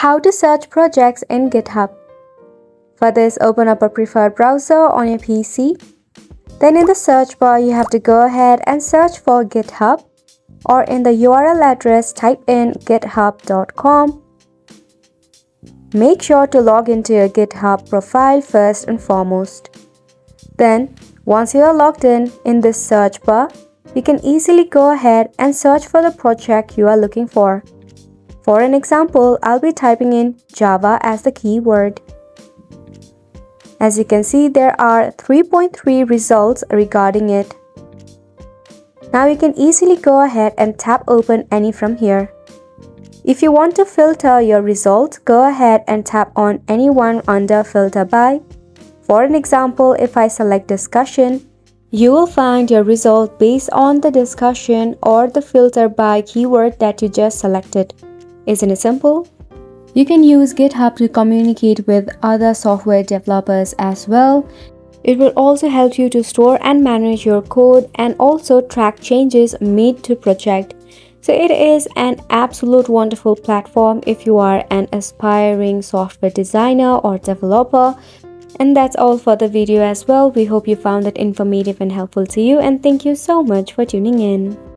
How to search projects in GitHub. For this, open up a preferred browser on your PC. Then in the search bar, you have to go ahead and search for GitHub or in the URL address, type in github.com. Make sure to log into your GitHub profile first and foremost. Then, once you are logged in, in this search bar, you can easily go ahead and search for the project you are looking for. For an example, I'll be typing in Java as the keyword. As you can see, there are 3.3 results regarding it. Now you can easily go ahead and tap open any from here. If you want to filter your results, go ahead and tap on any one under filter by. For an example, if I select discussion, you will find your result based on the discussion or the filter by keyword that you just selected. Isn't it simple? You can use GitHub to communicate with other software developers as well. It will also help you to store and manage your code and also track changes made to project. So it is an absolute wonderful platform if you are an aspiring software designer or developer. And that's all for the video as well. We hope you found it informative and helpful to you and thank you so much for tuning in.